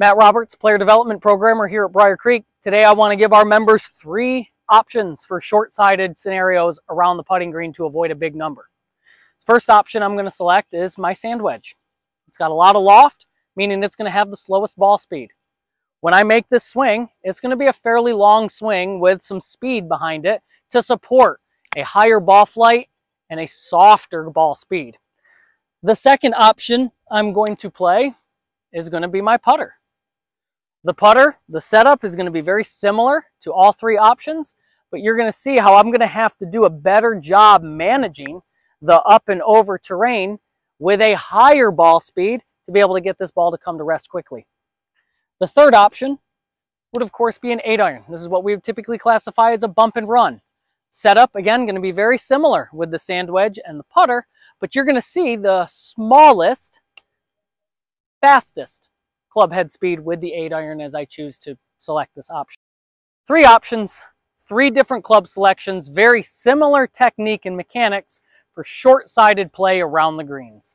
Matt Roberts, player development programmer here at Brier Creek. Today I want to give our members three options for short-sided scenarios around the putting green to avoid a big number. First option I'm going to select is my sand wedge. It's got a lot of loft, meaning it's going to have the slowest ball speed. When I make this swing, it's going to be a fairly long swing with some speed behind it to support a higher ball flight and a softer ball speed. The second option I'm going to play is going to be my putter. The putter, the setup is going to be very similar to all three options, but you're going to see how I'm going to have to do a better job managing the up and over terrain with a higher ball speed to be able to get this ball to come to rest quickly. The third option would of course be an 8 iron. This is what we would typically classify as a bump and run. Setup, again, going to be very similar with the sand wedge and the putter, but you're going to see the smallest, fastest club head speed with the 8 iron as I choose to select this option. Three options, three different club selections, very similar technique and mechanics for short-sided play around the greens.